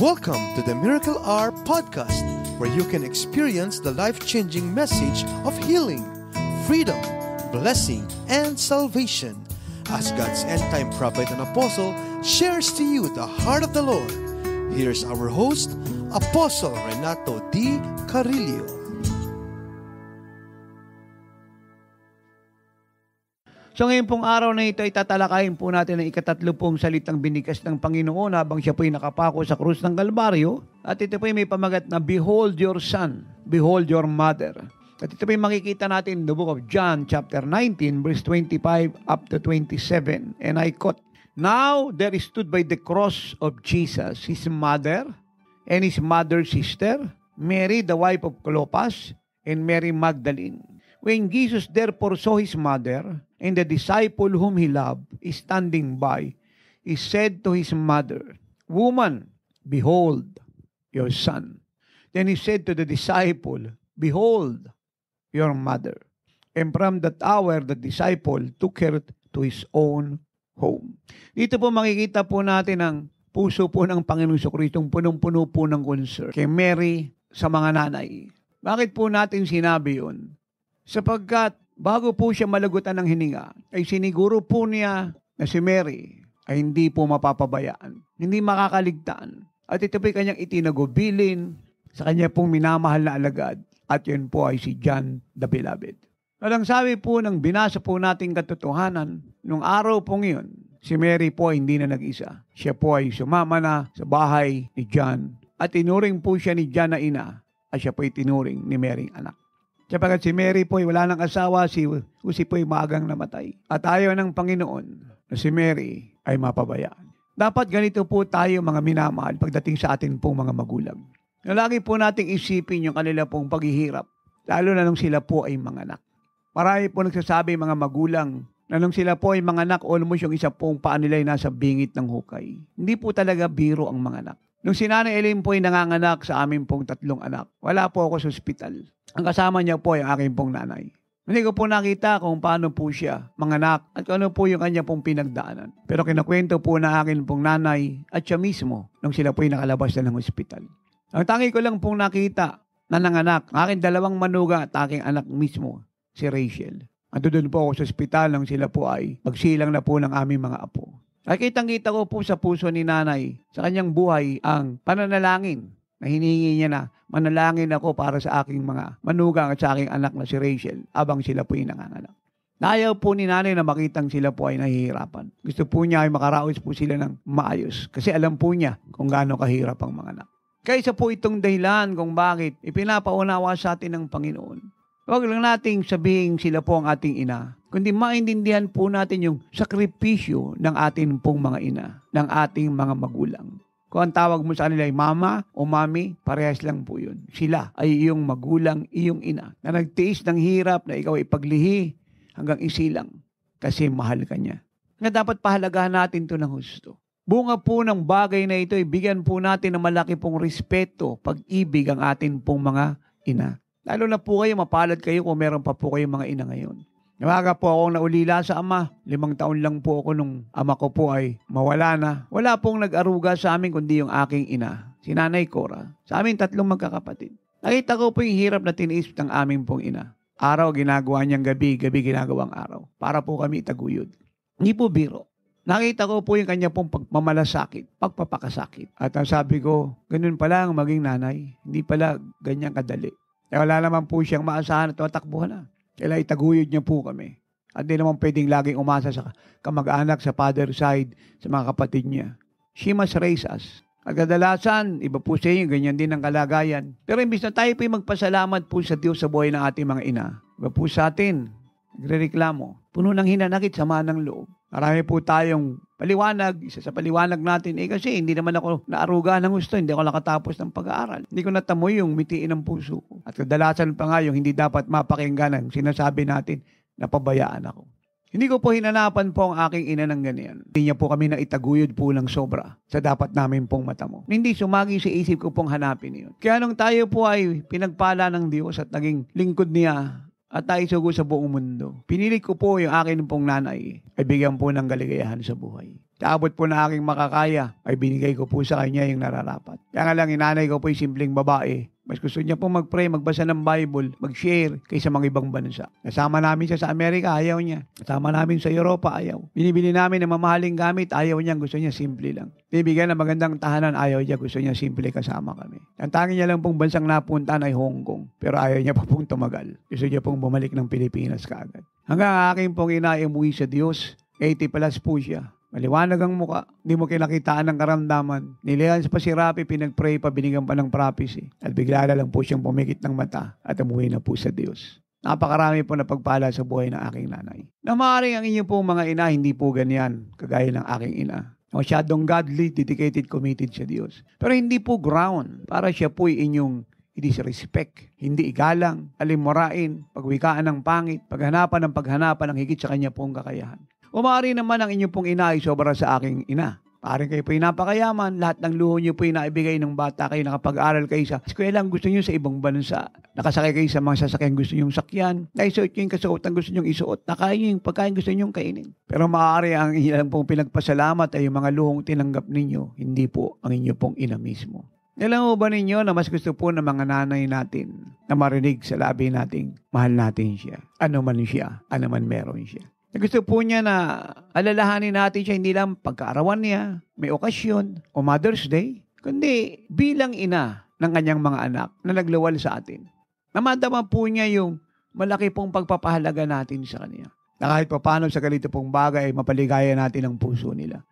Welcome to the Miracle Hour podcast, where you can experience the life changing message of healing, freedom, blessing, and salvation. As God's end time prophet and apostle shares to you the heart of the Lord. Here's our host, Apostle Renato D. Carillo. So ngayon pong araw na ito ay tatalakayin po natin ang ikatatlo pong salitang binigas ng Panginoon habang siya po'y nakapako sa krus ng Kalbaryo. At ito po'y may pamagat na Behold your son, behold your mother. At ito po'y makikita natin in the book of John chapter 19 verse 25 up to 27. And I quote, Now there stood by the cross of Jesus his mother and his mother's sister, Mary the wife of Clopas, and Mary Magdalene. When Jesus therefore saw his mother and the disciple whom he loved standing by, he said to his mother, Woman, behold your son. Then he said to the disciple, Behold your mother. And from that hour, the disciple took her to his own home. Dito po makikita po natin ang puso po ng Panginoon sa Kristong punong-puno po ng concern kay Mary sa mga nanay. Bakit po natin sinabi yun? Sapagkat bago po siya malagutan ng hininga, ay siniguro po niya na si Mary ay hindi po mapapabayaan, hindi makakaligtaan. At ito po kanyang itinagubilin sa kanya pong minamahal na alagad at yun po ay si John the Beloved. At ang sabi po ng binasa po nating katotohanan, nung araw pong yun, si Mary po ay hindi na nag-isa. Siya po ay sumama na sa bahay ni John at tinuring po siya ni John na ina at siya po ay tinuring ni Mary anak. Sapagat si Mary po wala ng asawa, si Usi po maagang namatay. At ayaw ng Panginoon na si Mary ay mapabayaan. Dapat ganito po tayo mga minamahal pagdating sa atin pong mga magulang. Na lagi po nating isipin yung kanila pong paghihirap, lalo na nung sila po ay mga anak. Marami po nagsasabi mga magulang na nung sila po ay mga anak, almost yung isa pong paa nila ay nasa bingit ng hukay. Hindi po talaga biro ang mga anak. Nung si Nanay po ay nanganganak sa amin pong tatlong anak, wala po ako sa ospital. Ang kasama niya po ay ang aking pong nanay. Hindi ko po nakita kung paano po siya manganak at ano po yung kanya pong pinagdaanan. Pero kinakwento po na akin pong nanay at siya mismo nung sila po ay nakalabas na ng ospital. Ang tangi ko lang pong nakita na nanganak, aking dalawang manuga at aking anak mismo, si Rachel. At doon po ako sa ospital nang sila po ay magsilang na po ng aming mga apo. Ay kitang-kita ko po sa puso ni nanay, sa kanyang buhay, ang pananalangin na hinihingi niya na manalangin ako para sa aking mga manugang at sa aking anak na si Rachel abang sila po yung nanganganak. Nayaw po ni nanay na makitang sila po ay nahihirapan. Gusto po niya ay makaraos po sila ng maayos kasi alam po niya kung gaano kahirap ang mga anak. Kaysa po itong dahilan kung bakit ipinapaunawa sa atin ng Panginoon. Huwag lang nating sabihin sila po ang ating ina, kundi maintindihan po natin yung sakripisyo ng ating pong mga ina, ng ating mga magulang. Kung ang tawag mo sa kanila ay mama o mami, parehas lang po yun. Sila ay iyong magulang, iyong ina, na nagtiis ng hirap na ikaw ay paglihi hanggang isilang kasi mahal ka niya. Na dapat pahalagahan natin to ng husto. Bunga po ng bagay na ito, ibigyan po natin ng malaki pong respeto, pag-ibig ang atin pong mga ina. Lalo na po kayo, mapalad kayo kung meron pa po kayo mga ina ngayon. Namaga po akong naulila sa ama. Limang taon lang po ako nung ama ko po ay mawala na. Wala pong nag-aruga sa amin kundi yung aking ina, si Nanay Cora. Sa amin tatlong magkakapatid. Nakita ko po yung hirap na tiniis ng aming pong ina. Araw ginagawa niyang gabi, gabi ginagawang araw. Para po kami itaguyod. Hindi po biro. Nakita ko po yung kanya pong pagmamalasakit, pagpapakasakit. At ang sabi ko, ganun pala ang maging nanay. Hindi pala ganyan kadali. Kaya wala naman po siyang maasahan at tatakbuhan na. Kailangan itaguyod niya po kami. At di naman pwedeng laging umasa sa kamag-anak, sa father side, sa mga kapatid niya. She must raise us. At kadalasan, iba po sa inyo, ganyan din ang kalagayan. Pero imbis na tayo po magpasalamat po sa Diyos sa buhay ng ating mga ina, iba po sa atin, nagre-reklamo. Puno ng hinanakit, sama ng loob. Marami po tayong paliwanag, isa sa paliwanag natin, eh kasi hindi naman ako naaruga ng gusto, hindi ako nakatapos ng pag-aaral. Hindi ko natamoy yung mitiin ng puso ko. At kadalasan pa nga yung hindi dapat mapakinggan ang sinasabi natin, napabayaan ako. Hindi ko po hinanapan po ang aking ina ng ganyan. Hindi niya po kami na itaguyod po ng sobra sa dapat namin pong matamo. Hindi sumagi sa isip ko pong hanapin yun. Kaya nung tayo po ay pinagpala ng Diyos at naging lingkod niya at tayo sugo sa buong mundo. Pinili ko po yung akin pong nanay ay bigyan po ng kaligayahan sa buhay. Sa po na aking makakaya, ay binigay ko po sa kanya yung nararapat. Kaya nga lang, inanay ko po yung simpleng babae. Mas gusto niya po mag-pray, magbasa ng Bible, mag-share kaysa mga ibang bansa. Kasama namin siya sa Amerika, ayaw niya. Kasama namin sa Europa, ayaw. Binibili namin ng mamahaling gamit, ayaw niya, gusto niya simple lang. Bibigyan ng magandang tahanan, ayaw niya, gusto niya simple kasama kami. Ang tanging niya lang pong bansang napuntahan ay Hong Kong. Pero ayaw niya pa pong tumagal. Gusto niya pong bumalik ng Pilipinas kaagad. Hanggang aking pong ina ay umuwi sa Diyos, 80 plus po siya. Maliwanag ang muka. Hindi mo kinakitaan ng karamdaman. Nilihan pa si Rapi, pinag-pray pa, binigyan pa ng prophecy. At bigla na lang po siyang pumikit ng mata at umuwi na po sa Diyos. Napakarami po na pagpala sa buhay ng aking nanay. Na maaaring ang inyong pong mga ina, hindi po ganyan, kagaya ng aking ina. Masyadong godly, dedicated, committed sa Diyos. Pero hindi po ground para siya po inyong i-disrespect, hindi igalang, alimurain, pagwikaan ng pangit, paghanapan ng paghanapan ng higit sa kanya pong kakayahan. Umari naman ang inyong pong ina ay sobra sa aking ina. Paring kayo po napakayaman, lahat ng luho niyo po naibigay ng bata kayo, nakapag-aral kayo sa eskwela, gusto niyo sa ibang bansa. Nakasakay kayo sa mga sasakyan gusto niyo sakyan. Naisuot niyo yung kasuotan gusto niyo isuot. Nakain niyo yung pagkain gusto niyo kainin. Pero maaari ang ilang pong pinagpasalamat ay yung mga luhong tinanggap ninyo, hindi po ang inyo pong ina mismo. Alam mo ba ninyo na mas gusto po ng mga nanay natin na marinig sa labi nating mahal natin siya. Ano man siya, ano man meron siya. Gusto po niya na alalahanin natin siya hindi lang pagkaarawan niya, may okasyon, o Mother's Day, kundi bilang ina ng kanyang mga anak na nagluwal sa atin. Namadama po niya yung malaki pong pagpapahalaga natin sa kanya. Na kahit pa paano sa ganito pong bagay, mapaligaya natin ang puso nila.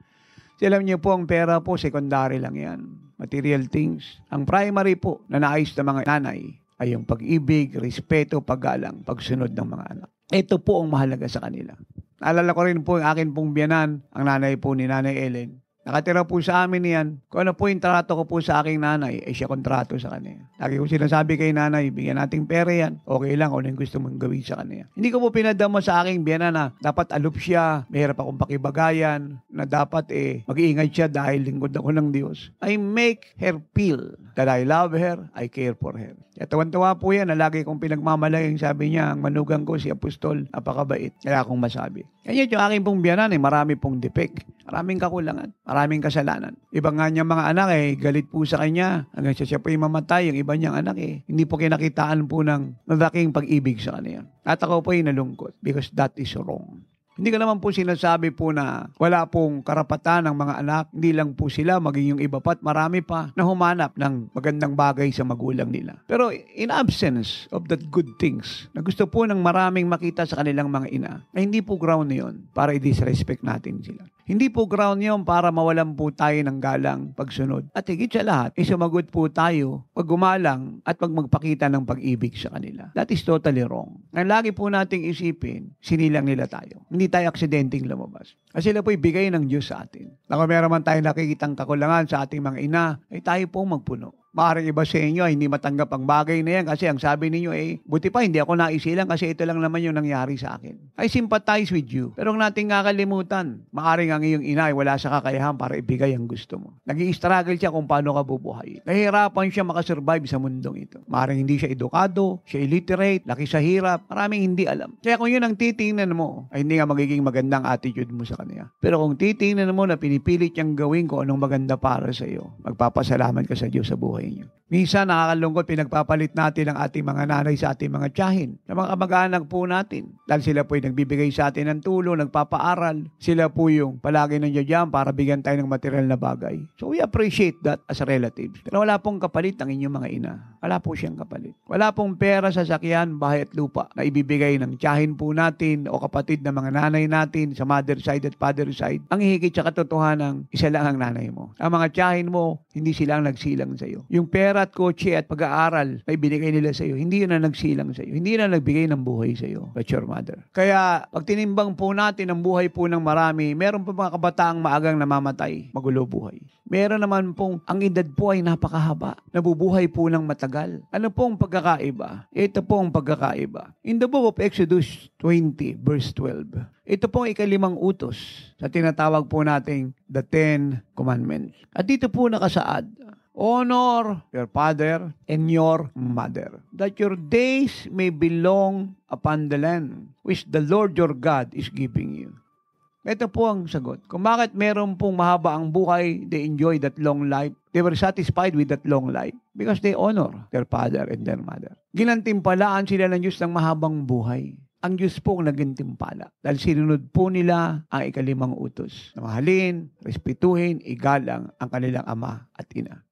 So, alam niyo po, ang pera po, secondary lang yan. Material things. Ang primary po na nais ng mga nanay ay yung pag-ibig, respeto, paggalang, pagsunod ng mga anak. Ito po ang mahalaga sa kanila. Naalala ko rin po yung akin pong biyanan, ang nanay po ni Nanay Ellen. Nakatira po sa amin yan. Kung ano po yung trato ko po sa aking nanay, ay siya kontrato sa kanya. Lagi ko sinasabi kay nanay, bigyan nating pera yan. Okay lang ano yung gusto mong gawin sa kanya. Hindi ko po pinadama sa aking biyanan na dapat alup siya, mahirap akong pakibagayan, na dapat eh mag-iingat siya dahil lingkod ako ng Diyos. I make her feel that I love her, I care for her. Kaya tawan-tawa po yan na lagi kong pinagmamalaging sabi niya, ang manugang ko si Apostol, napakabait. Kaya akong masabi. Kaya yung aking pong biyanan eh, marami pong defect. Maraming kakulangan. Maraming kasalanan. Iba nga niyang mga anak eh, galit po sa kanya. Hanggang siya, siya po yung mamatay. Yung iba niyang anak eh, hindi po kinakitaan po ng malaking pag-ibig sa kanya. At ako po yung nalungkot because that is wrong. Hindi ko naman po sinasabi po na wala pong karapatan ng mga anak. Hindi lang po sila, maging yung iba pat, marami pa na humanap ng magandang bagay sa magulang nila. Pero in absence of that good things, na gusto po ng maraming makita sa kanilang mga ina, na hindi po ground yun para i-disrespect natin sila. Hindi po ground yun para mawalan po tayo ng galang pagsunod. At higit sa lahat, isumagot po tayo pag gumalang at pag magpakita ng pag-ibig sa kanila. That is totally wrong. Ang lagi po nating isipin, sinilang nila tayo. Hindi tayo aksidenteng lumabas. Kasi sila po ibigay ng Diyos sa atin. Na kung meron man tayo nakikitang kakulangan sa ating mga ina, ay tayo po magpuno. Maaring iba sa inyo ay hindi matanggap ang bagay na yan kasi ang sabi ninyo eh, buti pa hindi ako naisilang kasi ito lang naman yung nangyari sa akin. I sympathize with you. Pero ang nating kakalimutan, maaring ang iyong ina ay wala sa kakayahan para ibigay ang gusto mo. Nag-i-struggle siya kung paano ka bubuhay. Nahihirapan siya makasurvive sa mundong ito. Maaring hindi siya edukado, siya illiterate, laki sa hirap, maraming hindi alam. Kaya kung yun ang titingnan mo, ay hindi nga magiging magandang attitude mo sa kanya. Pero kung titingnan mo na pinipilit niyang gawin ko anong maganda para sa iyo, magpapasalamat ka sa Diyos sa buhay niyo. Minsan nakakalungkot pinagpapalit natin ang ating mga nanay sa ating mga tiyahin, sa mga kamag-anak po natin. Dahil sila po yung nagbibigay sa atin ng tulong, nagpapaaral. Sila po yung palagi nandiyan dyan para bigyan tayo ng material na bagay. So we appreciate that as a relative. Pero wala pong kapalit ang inyong mga ina. Wala po siyang kapalit. Wala pong pera sa sakyan, bahay at lupa na ibibigay ng tiyahin po natin o kapatid ng mga nanay natin sa mother side at father side. Ang higit sa katotohanan, isa lang ang nanay mo. Ang mga tiyahin mo, hindi silang nagsilang sa iyo. Yung pera at kotse at pag-aaral na ibinigay nila sa iyo, hindi na nagsilang sa iyo. Hindi na nagbigay ng buhay sa iyo, but your mother. Kaya, pag tinimbang po natin ang buhay po ng marami, meron po mga kabataang maagang namamatay, magulo buhay. Meron naman pong, ang edad po ay napakahaba. Nabubuhay po ng matagal. Ano pong pagkakaiba? Ito po ang pagkakaiba. In the book of Exodus 20, verse 12, ito po ang ikalimang utos sa tinatawag po nating the Ten Commandments. At dito po nakasaad, Honor your father and your mother, that your days may belong upon the land which the Lord your God is giving you. Ito po ang sagot. Kung bakit meron pong mahaba ang buhay, they enjoy that long life. They were satisfied with that long life because they honor their father and their mother. Ginantimpalaan sila ng Diyos ng mahabang buhay ang Diyos po ang nagintimpala. Dahil sinunod po nila ang ikalimang utos. Na mahalin, respetuhin, igalang ang kanilang ama at ina.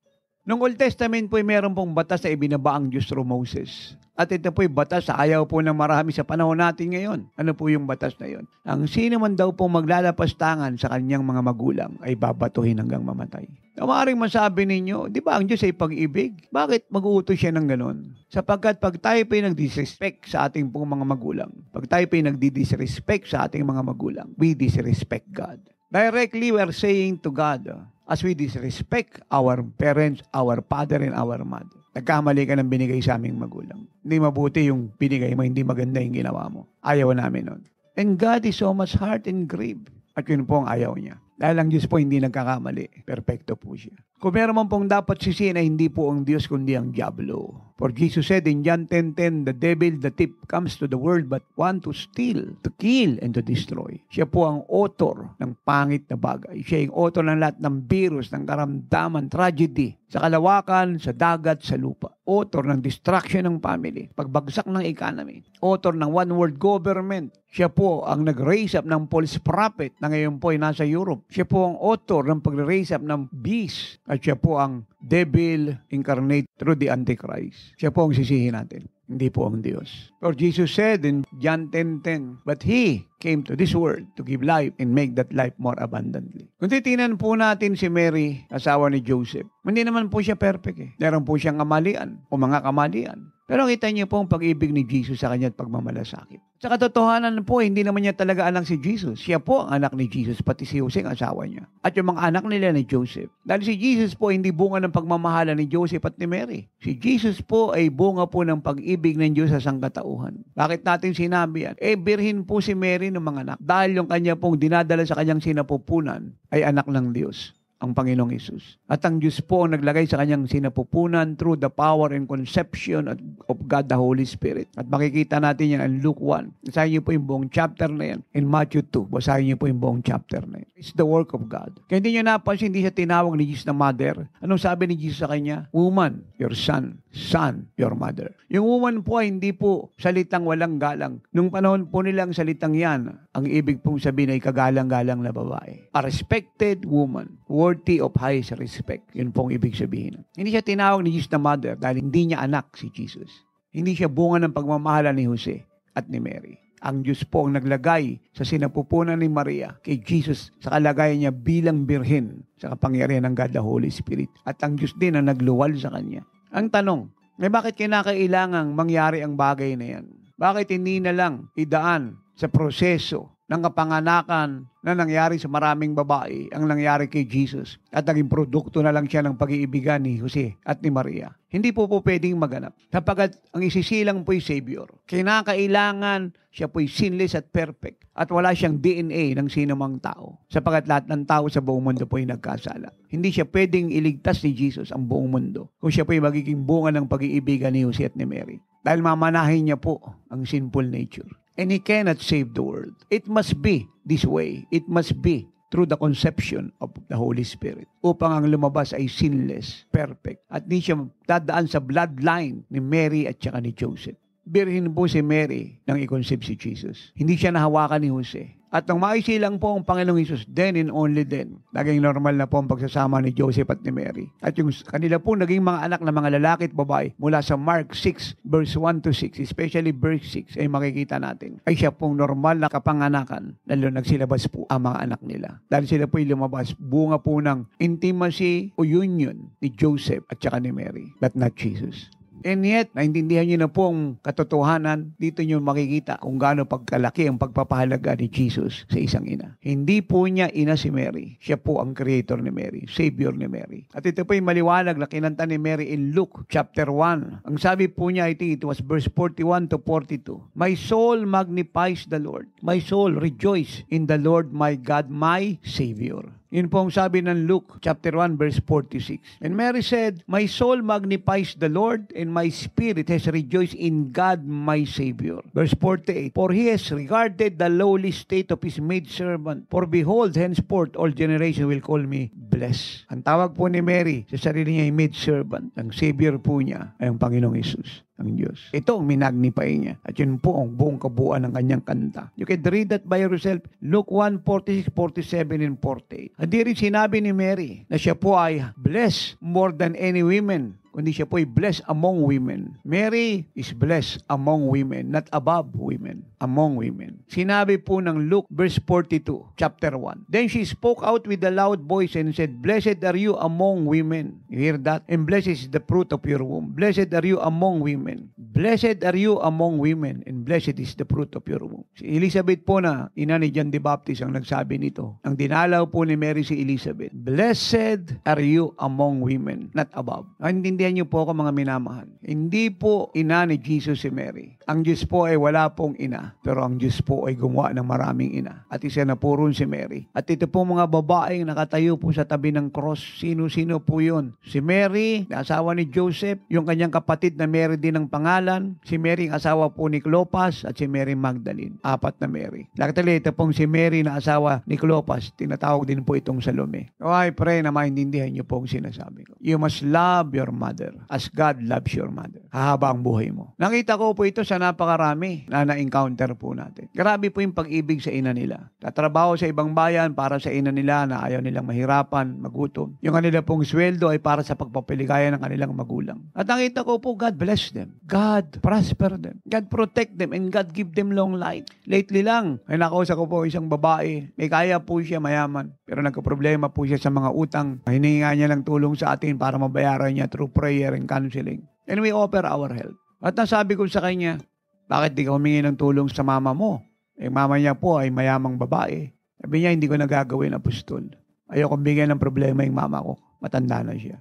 Noong Old Testament po meron pong batas na ibinaba ang Diyos through Moses. At ito po ay batas sa ayaw po ng marami sa panahon natin ngayon. Ano po yung batas na yon? Ang sino man daw pong maglalapas tangan sa kanyang mga magulang ay babatuhin hanggang mamatay. Kamaring masabi ninyo, di ba ang Diyos ay pag-ibig? Bakit mag-uutos siya ng ganon? Sapagkat pag tayo pa nag-disrespect sa ating pong mga magulang, pag tayo pa nag-disrespect sa ating mga magulang, we disrespect God. Directly, we are saying to God, as we disrespect our parents, our father, and our mother. Nagkamali ka ng binigay sa aming magulang. Hindi mabuti yung binigay mo, hindi maganda yung ginawa mo. Ayaw namin nun. And God is so much heart and grief. At yun po ang ayaw niya. Dahil ang Diyos po hindi nagkakamali. Perfecto po siya. Kung meron man pong dapat sisihin ay hindi po ang Diyos kundi ang Diablo. For Jesus said in John 10.10, The devil, the thief, comes to the world but want to steal, to kill, and to destroy. Siya po ang author ng pangit na bagay. Siya yung author ng lahat ng virus, ng karamdaman, tragedy, sa kalawakan, sa dagat, sa lupa. Author ng destruction ng family, pagbagsak ng economy. Author ng one world government. Siya po ang nag-raise up ng false prophet na ngayon po ay nasa Europe. Siya po ang author ng pag-raise up ng beast at siya po ang devil incarnate through the Antichrist. Siya po ang sisihin natin. Hindi po ang Diyos. For Jesus said in John 10.10, But He came to this world to give life and make that life more abundantly. Kung titinan po natin si Mary, asawa ni Joseph, hindi naman po siya perfect eh. Meron po siyang kamalian o mga kamalian. Pero kita niyo po ang pag-ibig ni Jesus sa kanya at pagmamalasakit. Sa katotohanan po, hindi naman niya talaga anak si Jesus. Siya po ang anak ni Jesus, pati si Jose ang asawa niya. At yung mga anak nila ni Joseph. Dahil si Jesus po hindi bunga ng pagmamahala ni Joseph at ni Mary. Si Jesus po ay bunga po ng pag-ibig ng Diyos sa sangkatauhan. Bakit natin sinabi yan? Eh, birhin po si Mary ng mga anak. Dahil yung kanya pong dinadala sa kanyang sinapupunan ay anak ng Diyos ang Panginoong Isus. At ang Diyos po ang naglagay sa kanyang sinapupunan through the power and conception of God the Holy Spirit. At makikita natin yan in Luke 1. Basahin niyo po yung buong chapter na yan. In Matthew 2, basahin niyo po yung buong chapter na yan. It's the work of God. Kaya hindi niyo napansin, hindi siya tinawag ni Jesus na mother. Anong sabi ni Jesus sa kanya? Woman, your son. Son, your mother. Yung woman po ay hindi po salitang walang galang. Nung panahon po nilang salitang yan, ang ibig pong sabihin ay kagalang-galang na babae. A respected woman worthy of highest respect. Yun pong ibig sabihin. Hindi siya tinawag ni Jesus na mother dahil hindi niya anak si Jesus. Hindi siya bunga ng pagmamahala ni Jose at ni Mary. Ang Diyos po ang naglagay sa sinapupunan ni Maria kay Jesus sa kalagayan niya bilang birhen sa kapangyarihan ng God the Holy Spirit. At ang Diyos din ang nagluwal sa kanya. Ang tanong, may bakit kinakailangang mangyari ang bagay na yan? Bakit hindi na lang idaan sa proseso ng kapanganakan na nangyari sa maraming babae ang nangyari kay Jesus at naging produkto na lang siya ng pag-iibigan ni Jose at ni Maria. Hindi po po pwedeng maganap sapagat ang isisilang po'y Savior. Kinakailangan siya po'y sinless at perfect at wala siyang DNA ng sinumang tao sapagat lahat ng tao sa buong mundo po'y nagkasala. Hindi siya pwedeng iligtas ni Jesus ang buong mundo kung siya po'y magiging bunga ng pag-iibigan ni Jose at ni Mary. Dahil mamanahin niya po ang sinful nature and He cannot save the world. It must be this way. It must be through the conception of the Holy Spirit upang ang lumabas ay sinless, perfect. At di siya dadaan sa bloodline ni Mary at saka ni Joseph. Birhin po si Mary nang i-conceive si Jesus. Hindi siya nahawakan ni Jose. At nang maisilang po ang Panginoong Isus, then and only then, naging normal na po ang pagsasama ni Joseph at ni Mary. At yung kanila po naging mga anak na mga lalaki at babae mula sa Mark 6 verse 1 to 6, especially verse 6, ay makikita natin, ay siya pong normal na kapanganakan, lalo nagsilabas po ang mga anak nila. Dahil sila po ay lumabas, bunga po ng intimacy o union ni Joseph at saka ni Mary, but not Jesus. And yet, naintindihan niyo na po ang katotohanan, dito niyo makikita kung gaano pagkalaki ang pagpapahalaga ni Jesus sa isang ina. Hindi po niya ina si Mary. Siya po ang creator ni Mary, savior ni Mary. At ito po yung maliwanag na kinanta ni Mary in Luke chapter 1. Ang sabi po niya, I think it was verse 41 to 42. My soul magnifies the Lord. My soul rejoice in the Lord my God, my Savior. Yun po ang sabi ng Luke chapter 1 verse 46. And Mary said, My soul magnifies the Lord and my spirit has rejoiced in God my Savior. Verse 48. For he has regarded the lowly state of his maidservant. For behold, henceforth all generations will call me blessed. Ang tawag po ni Mary sa sarili niya ay maidservant. Ang Savior po niya ay ang Panginoong Isus ang Diyos. Ito ang minagnify niya. At yun po ang buong kabuuan ng kanyang kanta. You can read that by yourself. Luke 1, 46, 47, and 48. At di rin sinabi ni Mary na siya po ay blessed more than any women kundi siya po ay blessed among women. Mary is blessed among women, not above women, among women. Sinabi po ng Luke verse 42, chapter 1. Then she spoke out with a loud voice and said, Blessed are you among women. You hear that? And blessed is the fruit of your womb. Blessed are you among women. Blessed are you among women, and blessed is the fruit of your womb. Si Elizabeth po na, ina ni John the Baptist ang nagsabi nito. Ang dinalaw po ni Mary si Elizabeth. Blessed are you among women, not above. Hindi Intindihan niyo po ako mga minamahal. Hindi po ina ni Jesus si Mary. Ang Diyos po ay wala pong ina, pero ang Diyos po ay gumawa ng maraming ina. At isa na po rin si Mary. At ito po mga babaeng nakatayo po sa tabi ng cross. Sino-sino po yun? Si Mary, asawa ni Joseph, yung kanyang kapatid na Mary din ang pangalan. Si Mary ang asawa po ni Clopas at si Mary Magdalene. Apat na Mary. Lakatali, ito pong si Mary na asawa ni Clopas. Tinatawag din po itong Salome. So I pray na maintindihan niyo po ang sinasabi ko. You must love your mother mother as God loves your mother. Hahaba ang buhay mo. Nakita ko po ito sa napakarami na na-encounter po natin. Grabe po yung pag-ibig sa ina nila. Tatrabaho sa ibang bayan para sa ina nila na ayaw nilang mahirapan, magutom. Yung kanila pong sweldo ay para sa pagpapaligaya ng kanilang magulang. At nakita ko po, God bless them. God prosper them. God protect them and God give them long life. Lately lang, may nakausap ko po isang babae. May kaya po siya mayaman. Pero nagka-problema po siya sa mga utang. Hiningi niya ng tulong sa atin para mabayaran niya through prayer and counseling. And we offer our help. At nasabi ko sa kanya, bakit di ka humingi ng tulong sa mama mo? Eh, mama niya po ay mayamang babae. Sabi niya, hindi ko nagagawin apostol. Ayoko bigyan ng problema yung mama ko. Matanda na siya.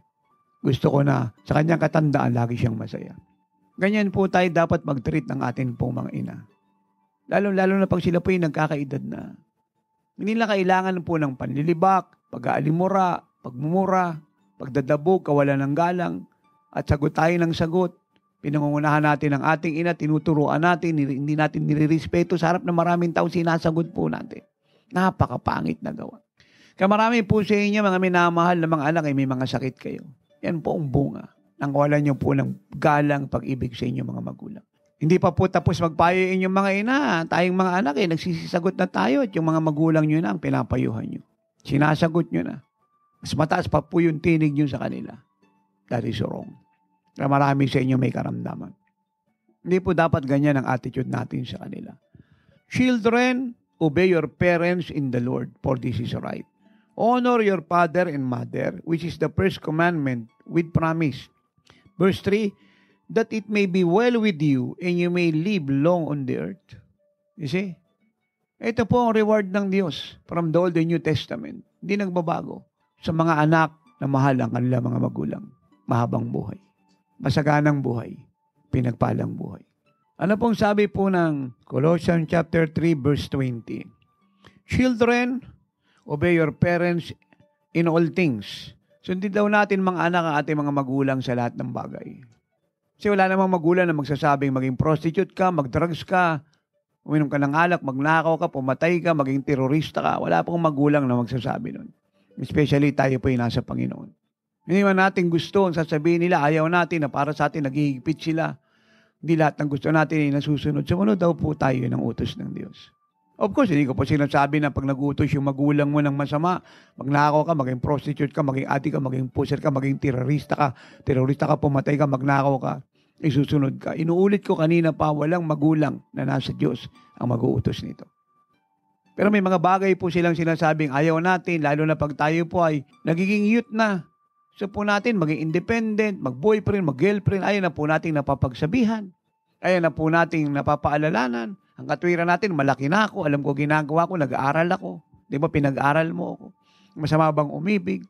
Gusto ko na sa kanyang katandaan, lagi siyang masaya. Ganyan po tayo dapat mag-treat ng atin pong mga ina. Lalo-lalo na pag sila po yung nagkakaedad na. Hindi nila kailangan po ng panlilibak, pag-aalimura, pagmumura, pagdadabog, kawalan ng galang, at sagot tayo ng sagot. Pinangungunahan natin ang ating ina, tinuturuan natin, hindi natin nirirespeto sa harap ng maraming taong sinasagot po natin. Napakapangit na gawa. Kaya marami po sa inyo, mga minamahal na mga anak, ay may mga sakit kayo. Yan po ang bunga ng wala niyo po ng galang pag-ibig sa inyo mga magulang. Hindi pa po tapos magpayo inyong mga ina. Tayong mga anak eh, nagsisisagot na tayo at yung mga magulang nyo na ang pinapayuhan nyo. Sinasagot nyo na. Mas mataas pa po yung tinig nyo sa kanila. That is wrong. Kaya marami sa inyo may karamdaman. Hindi po dapat ganyan ang attitude natin sa kanila. Children, obey your parents in the Lord, for this is right. Honor your father and mother, which is the first commandment with promise. Verse 3, that it may be well with you and you may live long on the earth. You see? Ito po ang reward ng Diyos from the Old and New Testament. Hindi nagbabago sa mga anak na mahal ang kanilang mga magulang. Mahabang buhay. Masaganang buhay. Pinagpalang buhay. Ano pong sabi po ng Colossians chapter 3 verse 20? Children, obey your parents in all things. Sundin daw natin mga anak ang ating mga magulang sa lahat ng bagay. Kasi wala namang magulang na magsasabing maging prostitute ka, mag-drugs ka, uminom ka ng alak, magnakaw ka, pumatay ka, maging terorista ka. Wala pong magulang na magsasabi nun. Especially tayo po yung nasa Panginoon. Hindi man natin gusto ang sasabihin nila, ayaw natin na para sa atin naghihigpit sila. Hindi lahat ng gusto natin ay nasusunod. Sumunod daw po tayo ng utos ng Diyos. Of course, hindi ko po sinasabi na pag nag-utos yung magulang mo ng masama, magnakaw ka, maging prostitute ka, maging ati ka, maging pusher ka, maging terorista ka, terorista ka, pumatay ka, magnakaw ka, isusunod ka. Inuulit ko kanina pa, walang magulang na nasa Diyos ang mag-uutos nito. Pero may mga bagay po silang sinasabing ayaw natin, lalo na pag tayo po ay nagiging youth na. So po natin maging independent, mag-boyfriend, mag-girlfriend, ayaw na po nating napapagsabihan. Ayaw na po nating napapaalalanan. Ang katwiran natin, malaki na ako, alam ko ginagawa ko, nag-aaral ako. Di ba, pinag-aral mo ako. Masama bang umibig?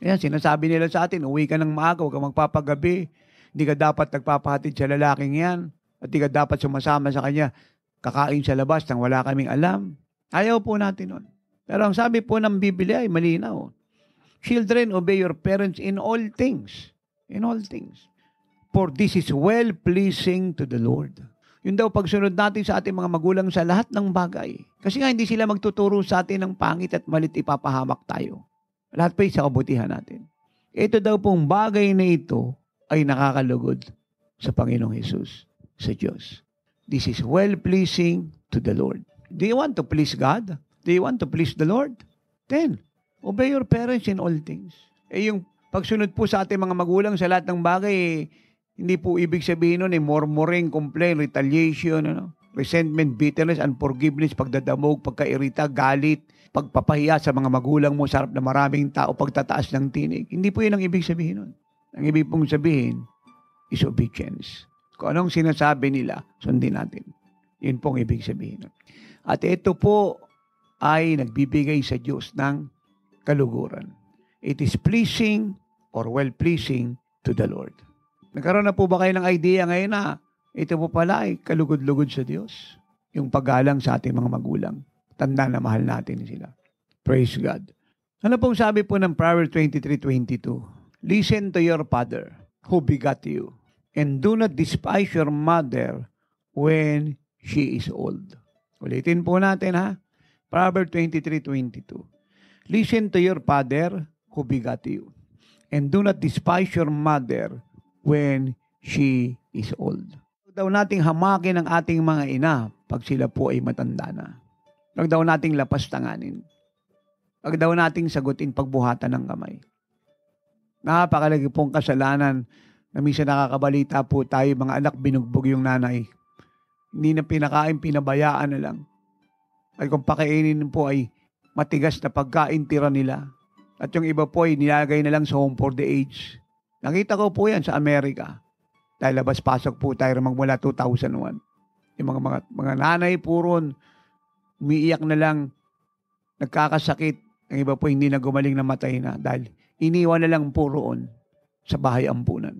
Ayan, sinasabi nila sa atin, uwi ka ng maaga, huwag ka magpapagabi. Hindi ka dapat nagpapahatid sa lalaking yan. At hindi ka dapat sumasama sa kanya. Kakain sa labas nang wala kaming alam. Ayaw po natin nun. Pero ang sabi po ng Biblia ay malinaw. Children, obey your parents in all things. In all things. For this is well-pleasing to the Lord. Yun daw pagsunod natin sa ating mga magulang sa lahat ng bagay. Kasi nga hindi sila magtuturo sa atin ng pangit at malit ipapahamak tayo. Lahat pa sa kabutihan natin. Ito daw pong bagay na ito ay nakakalugod sa Panginoong Hesus, sa Diyos. This is well-pleasing to the Lord. Do you want to please God? Do you want to please the Lord? Then, obey your parents in all things. Eh yung pagsunod po sa ating mga magulang sa lahat ng bagay, eh, hindi po ibig sabihin nun eh, murmuring, complaint, retaliation, ano, resentment, bitterness, unforgiveness, pagdadamog, pagkairita, galit, pagpapahiya sa mga magulang mo sa harap na maraming tao, pagtataas ng tinig. Hindi po yun ang ibig sabihin nun. Ang ibig pong sabihin is obedience. Kung anong sinasabi nila, sundin natin. Yun pong ibig sabihin nun. At ito po ay nagbibigay sa Diyos ng kaluguran. It is pleasing or well-pleasing to the Lord. Nagkaroon na po ba kayo ng idea ngayon na ito po pala ay kalugod-lugod sa Diyos? Yung paggalang sa ating mga magulang. Tanda na mahal natin sila. Praise God. Ano pong sabi po ng Proverbs 23.22? Listen to your father who begat you and do not despise your mother when she is old. Ulitin po natin ha. Proverbs 23.22 Listen to your father who begat you and do not despise your mother when she is old. Huwag daw nating hamakin ang ating mga ina pag sila po ay matanda na. Huwag daw nating lapas tanganin. Huwag daw nating sagutin pagbuhatan ng kamay. Napakalagi pong kasalanan na minsan nakakabalita po tayo, mga anak binugbog yung nanay. Hindi na pinakain, pinabayaan na lang. At kung pakainin po ay matigas na pagkain tira nila. At yung iba po ay nilagay na lang sa home for the age. Nakita ko po yan sa Amerika. Dahil labas-pasok po tayo magmula 2001. Yung mga, mga, mga nanay po ron, umiiyak na lang, nagkakasakit. Ang iba po hindi na gumaling na matay na dahil iniwan na lang po roon sa bahay ampunan.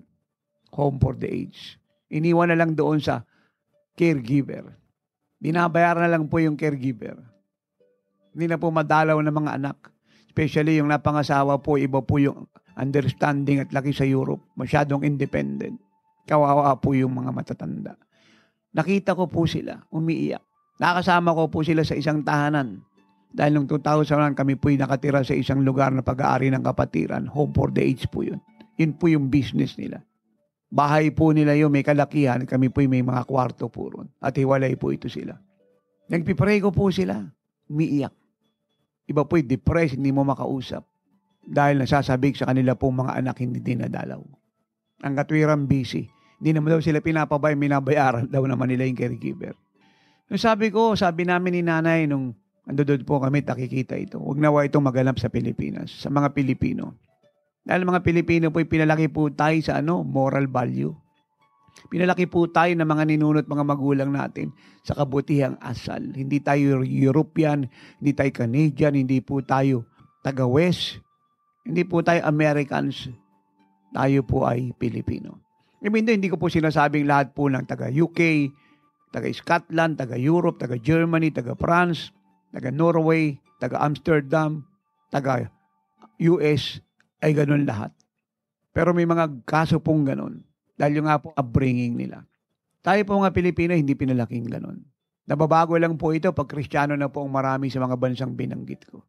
Home for the age. Iniwan na lang doon sa caregiver. Binabayaran na lang po yung caregiver. Hindi na po madalaw ng mga anak. Especially yung napangasawa po, iba po yung understanding at laki sa Europe, masyadong independent. Kawawa po yung mga matatanda. Nakita ko po sila, umiiyak. Nakasama ko po sila sa isang tahanan. Dahil noong 2001, kami po'y nakatira sa isang lugar na pag-aari ng kapatiran. Home for the aged po yun. Yun po yung business nila. Bahay po nila yun, may kalakihan. Kami po'y may mga kwarto po ron. At hiwalay po ito sila. Nagpipray ko po sila. Umiiyak. Iba po'y depressed, hindi mo makausap dahil nasasabik sa kanila pong mga anak hindi dinadalaw. Ang katwiran busy. Hindi naman daw sila pinapabay, minabayaran daw naman nila yung caregiver. Yung sabi ko, sabi namin ni nanay nung andodod po kami, takikita ito. Huwag nawa itong maganap sa Pilipinas, sa mga Pilipino. Dahil mga Pilipino po, pinalaki po tayo sa ano, moral value. Pinalaki po tayo ng mga ninunot mga magulang natin sa kabutihang asal. Hindi tayo European, hindi tayo Canadian, hindi po tayo taga-West, hindi po tayo Americans. Tayo po ay Pilipino. I mean, hindi ko po sinasabing lahat po ng taga UK, taga Scotland, taga Europe, taga Germany, ay ganun lahat. Pero may mga kaso pong ganun. Dahil yung nga po upbringing nila. Tayo po mga Pilipino, hindi pinalaking ganun. Nababago lang po ito pag kristyano na po ang marami sa mga bansang binanggit ko.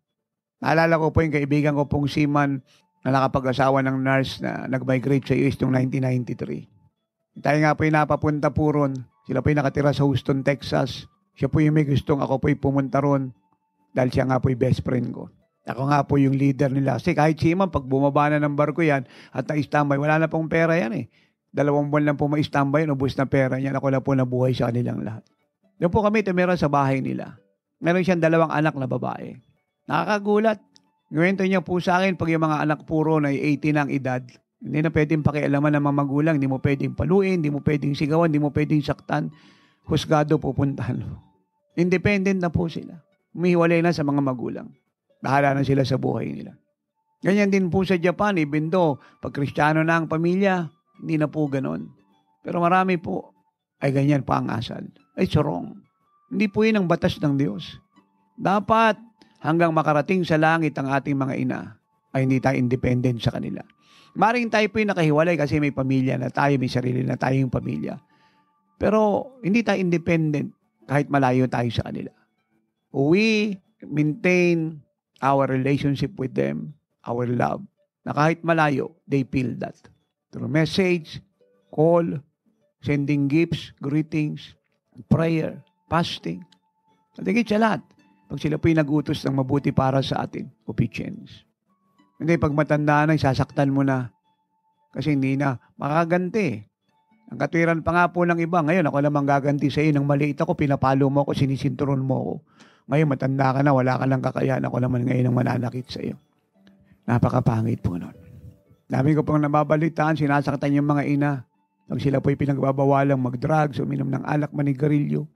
Naalala ko po yung kaibigan ko pong seaman na nakapag-asawa ng nurse na nag-migrate sa US noong 1993. Tayo nga po yung napapunta po ron. Sila po yung nakatira sa Houston, Texas. Siya po yung may gustong ako po yung pumunta ron dahil siya nga po yung best friend ko. Ako nga po yung leader nila. Kasi kahit seaman, pag bumaba na ng barko yan at na-standby, wala na pong pera yan eh. Dalawang buwan lang po ma-standby, ubus na pera niya. Ako na po nabuhay sa kanilang lahat. Doon po kami tumira sa bahay nila. Meron siyang dalawang anak na babae. Nakakagulat. Gwento niya po sa akin, pag yung mga anak puro na 18 ang edad, hindi na pwedeng pakialaman ng mga magulang, hindi mo pwedeng paluin, hindi mo pwedeng sigawan, hindi mo pwedeng saktan. Husgado pupuntahan. Independent na po sila. Umihiwalay na sa mga magulang. Bahala na sila sa buhay nila. Ganyan din po sa Japan, even though pag kristyano na ang pamilya, hindi na po ganon. Pero marami po ay ganyan pa ang asal. It's wrong. Hindi po yun ang batas ng Diyos. Dapat hanggang makarating sa langit ang ating mga ina, ay hindi tayo independent sa kanila. Maring tayo po yung nakahiwalay kasi may pamilya na tayo, may sarili na tayong pamilya. Pero hindi tayo independent kahit malayo tayo sa kanila. We maintain our relationship with them, our love, na kahit malayo, they feel that. Through message, call, sending gifts, greetings, prayer, fasting. At higit sa lahat, pag sila po'y nag-utos ng mabuti para sa atin, obedience. Hindi, pag matanda na, sasaktan mo na. Kasi hindi na makaganti. Ang katwiran pa nga po ng iba, ngayon ako namang gaganti sa iyo. Nang maliit ako, pinapalo mo ako, sinisinturon mo ako. Ngayon, matanda ka na, wala ka lang kakayahan. Ako naman ngayon ang mananakit sa iyo. Napakapangit po nun. Dami ko pang nababalitaan, sinasaktan yung mga ina. Pag sila po'y pinagbabawalang mag-drugs, uminom ng alak, manigarilyo,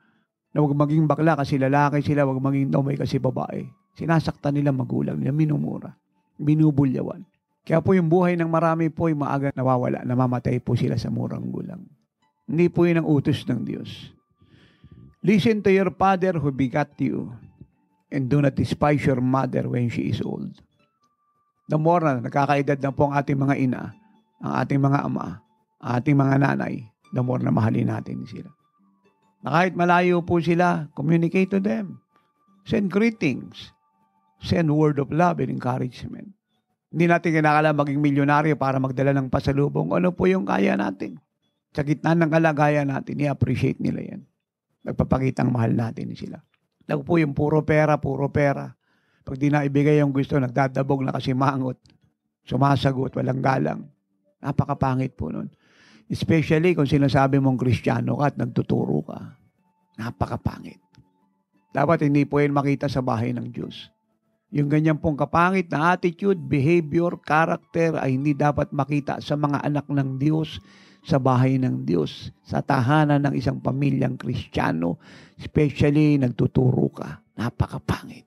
na huwag maging bakla kasi lalaki sila, huwag maging tomboy kasi babae. Sinasaktan nila magulang nila, minumura binubulyawan. Kaya po yung buhay ng marami po ay maaga nawawala, namamatay po sila sa murang gulang. Hindi po yun ang utos ng Diyos. Listen to your father who begat you and do not despise your mother when she is old. The more na nakakaedad na po ang ating mga ina, ang ating mga ama, ang ating mga nanay, the more na mahalin natin sila. Na kahit malayo po sila, communicate to them. Send greetings. Send word of love and encouragement. Hindi natin kinakailangan maging milyonaryo para magdala ng pasalubong. Ano po yung kaya natin? Sa gitna ng kalagayan natin, i-appreciate nila yan. Nagpapakitang mahal natin sila. Naku po yung puro pera, puro pera. Pag di na ibigay yung gusto, nagdadabog na kasi mangot. Sumasagot, walang galang. Napakapangit po nun. Especially kung sinasabi mong kristyano ka at nagtuturo ka. Napakapangit. Dapat hindi po yan makita sa bahay ng Diyos. Yung ganyan pong kapangit na attitude, behavior, character ay hindi dapat makita sa mga anak ng Diyos, sa bahay ng Diyos, sa tahanan ng isang pamilyang kristyano, especially nagtuturo ka. Napakapangit.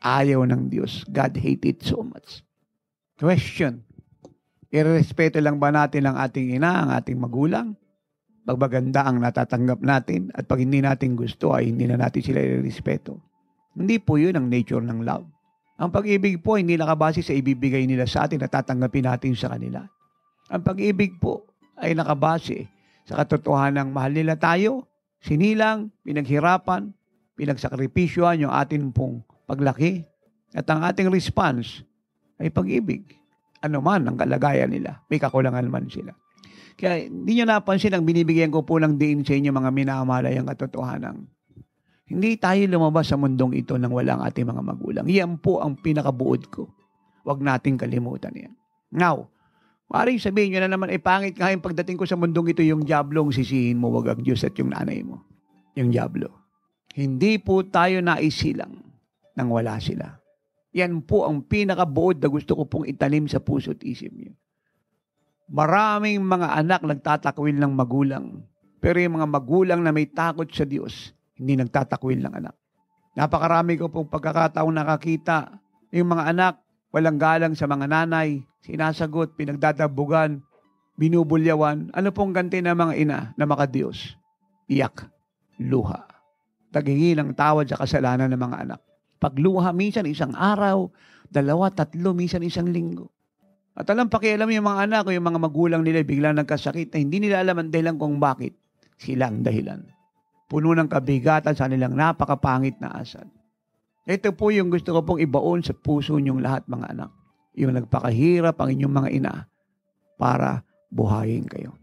Ayaw ng Diyos. God hate it so much. Question. Irespeto lang ba natin ang ating ina, ang ating magulang? Pag maganda ang natatanggap natin at pag hindi natin gusto ay hindi na natin sila irespeto. Hindi po yun ang nature ng love. Ang pag-ibig po hindi nakabase sa ibibigay nila sa atin at tatanggapin natin sa kanila. Ang pag-ibig po ay nakabase sa katotohanan ng mahal nila tayo, sinilang, pinaghirapan, pinagsakripisyohan yung atin pong paglaki. At ang ating response ay pag-ibig. Ano man ang kalagayan nila, may kakulangan man sila. Kaya hindi nyo napansin ang binibigyan ko po ng diin sa inyo mga minamahalay ang katotohanan hindi tayo lumabas sa mundong ito nang walang ating mga magulang. Yan po ang pinakabuod ko. Huwag nating kalimutan yan. Now, maaaring sabihin nyo na naman, eh pangit nga yung pagdating ko sa mundong ito, yung diablong sisihin mo, wag ang Diyos at yung nanay mo. Yung diablo. Hindi po tayo naisilang nang wala sila. Yan po ang pinakabuod na gusto ko pong itanim sa puso at isip niyo. Maraming mga anak nagtatakwil ng magulang. Pero yung mga magulang na may takot sa Diyos, hindi nagtatakwil ng anak. Napakarami ko pong pagkakataong nakakita yung mga anak, walang galang sa mga nanay, sinasagot, pinagdadabugan, binubulyawan. Ano pong ganti ng mga ina na makadiyos? Iyak, luha. Tagingi ng tawad sa kasalanan ng mga anak. Pagluha, minsan isang araw, dalawa, tatlo, minsan isang linggo. At alam pakialam yung mga anak o yung mga magulang nila biglang nagkasakit na hindi nila alam ang dahilan kung bakit sila ang dahilan puno ng kabigatan sa nilang napakapangit na asal. Ito po yung gusto ko pong ibaon sa puso niyong lahat mga anak. Yung nagpakahirap ang inyong mga ina para buhayin kayo.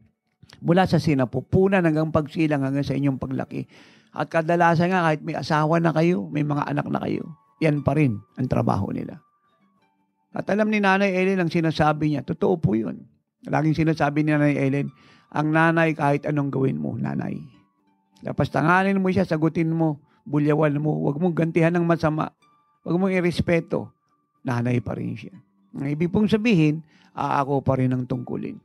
Mula sa sinapupunan hanggang pagsilang hanggang sa inyong paglaki. At kadalasan nga kahit may asawa na kayo, may mga anak na kayo, yan pa rin ang trabaho nila. At alam ni Nanay Ellen ang sinasabi niya, totoo po yun. Laging sinasabi ni Nanay Ellen, ang nanay kahit anong gawin mo, nanay. Tapos tanganin mo siya, sagutin mo, bulyawan mo. Huwag mong gantihan ng masama. Huwag mong irespeto. Nanay pa rin siya. Ibig pong sabihin, aako pa rin ang tungkulin.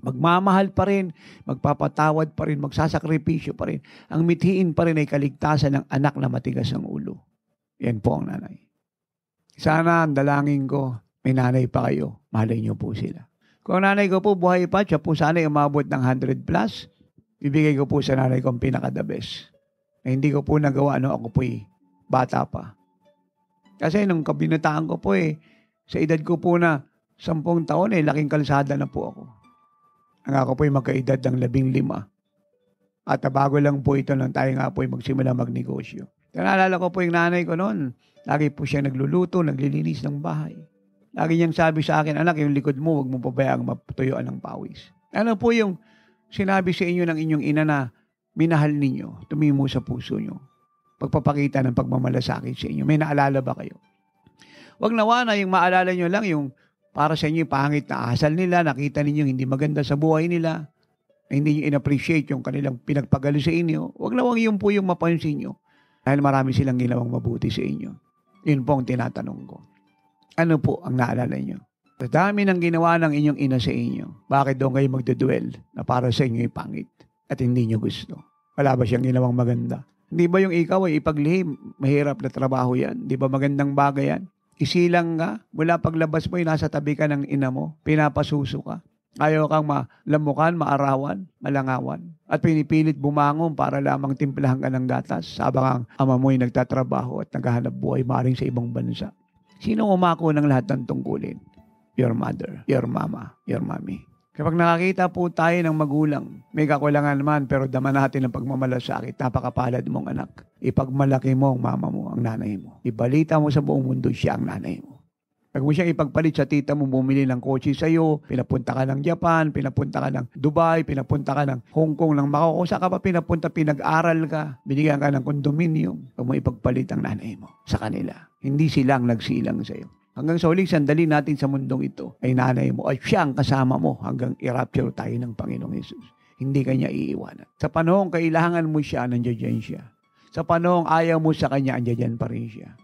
Magmamahal pa rin, magpapatawad pa rin, magsasakripisyo pa rin. Ang mithiin pa rin ay kaligtasan ng anak na matigas ang ulo. Yan po ang nanay. Sana ang dalangin ko, may nanay pa kayo. Mahalin niyo po sila. Kung nanay ko po buhay pa, siya po sana umabot ng 100 plus, Ibigay ko po sa nanay ko ang pinaka-the best. Na hindi ko po nagawa no ako po'y bata pa. Kasi nung kabinataan ko po eh, sa edad ko po na sampung taon eh, laking kalsada na po ako. Ang ako po ay magkaedad ng labing lima. At bago lang po ito nang tayo nga po ay magsimula magnegosyo. Naalala ko po yung nanay ko noon. Lagi po siya nagluluto, naglilinis ng bahay. Lagi niyang sabi sa akin, anak, yung likod mo, huwag mo pabayang maputuyuan ng pawis. Ano po yung sinabi sa inyo ng inyong ina na minahal ninyo, tumimo sa puso nyo, pagpapakita ng pagmamalasakit sa inyo. May naalala ba kayo? Huwag nawa na yung maalala nyo lang yung para sa inyo yung pangit na asal nila, nakita ninyo hindi maganda sa buhay nila, na hindi nyo in-appreciate yung kanilang pinagpagalo sa inyo. Huwag nawang yun po yung mapansin nyo. Dahil marami silang ginawang mabuti sa inyo. Yun po ang tinatanong ko. Ano po ang naalala nyo? Sa dami ng ginawa ng inyong ina sa inyo, bakit doon kayo magduduel na para sa inyo pangit at hindi nyo gusto? Wala ba siyang ginawang maganda? Hindi ba yung ikaw ay ipaglihim? Mahirap na trabaho yan. Di ba magandang bagay yan? Isilang ka, mula paglabas mo, nasa tabi ka ng ina mo, pinapasuso ka. Ayaw kang malamukan, maarawan, malangawan. At pinipilit bumangon para lamang timplahan ka ng gatas habang ang ama mo'y nagtatrabaho at naghahanap buhay maring sa ibang bansa. Sino umako ng lahat ng tungkulin? Your mother, your mama, your mommy. Kapag nakakita po tayo ng magulang, may kakulangan man pero dama natin ang pagmamalasakit, napakapalad mong anak. Ipagmalaki mo ang mama mo, ang nanay mo. Ibalita mo sa buong mundo siya ang nanay mo. Pag mo siyang ipagpalit sa tita mo, bumili ng kotse sa iyo, pinapunta ka ng Japan, pinapunta ka ng Dubai, pinapunta ka ng Hong Kong, ng Macau, kung saan ka pa pinapunta, pinag-aral ka, binigyan ka ng kondominium, pag mo ipagpalit ang nanay mo sa kanila. Hindi silang nagsilang sa iyo. Hanggang sa huling sandali natin sa mundong ito ay nanay mo at siya ang kasama mo hanggang i-rapture tayo ng Panginoong Yesus. Hindi kanya iiwanan. Sa panahong kailangan mo siya, nandiyan siya. Sa panahong ayaw mo sa kanya, andiyan pa rin siya.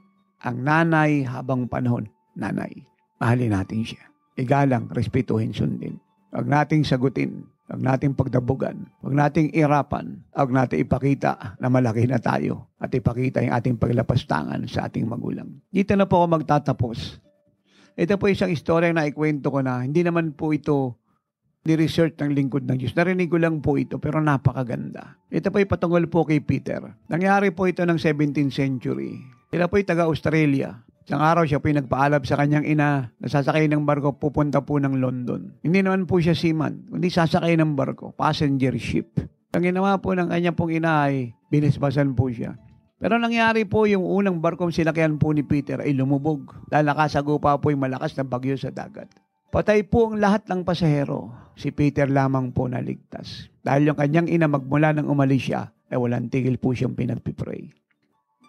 Ang nanay habang panahon, nanay. Mahalin natin siya. Igalang, respetuhin, sundin. Huwag nating sagutin. Huwag nating pagdabugan. Huwag nating irapan. Huwag nating ipakita na malaki na tayo at ipakita yung ating paglapastangan sa ating magulang. Dito na po ako magtatapos. Ito po isang istorya na ikwento ko na hindi naman po ito ni-research ng lingkod ng Diyos. Narinig ko lang po ito, pero napakaganda. Ito po ay patungkol po kay Peter. Nangyari po ito ng 17th century. Sila po ay taga-Australia. Isang araw siya po ay nagpaalab sa kanyang ina na sasakay ng barko pupunta po ng London. Hindi naman po siya seaman, kundi sasakay ng barko, passenger ship. Ang ginawa po ng kanyang pong ina ay binisbasan po siya. Pero nangyari po yung unang barkong sinakyan po ni Peter ay lumubog dahil nakasagupa po yung malakas na bagyo sa dagat. Patay po ang lahat ng pasahero. Si Peter lamang po naligtas. Dahil yung kanyang ina magmula nang umalis siya, ay walang tigil po siyang pinagpipray.